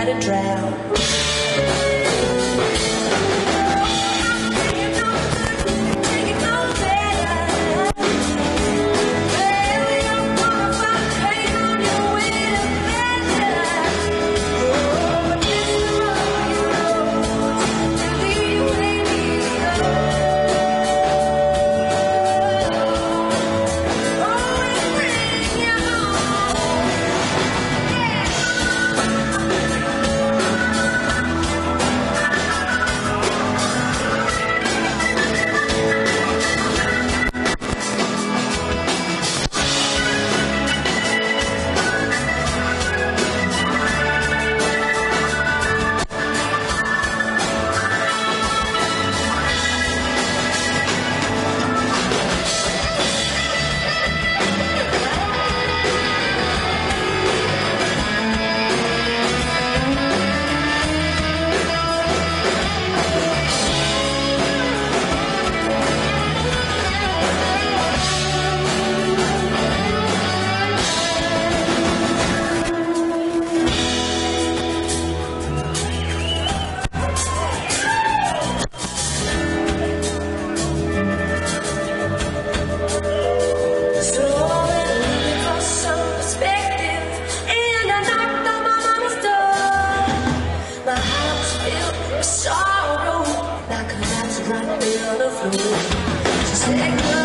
try to drown. Take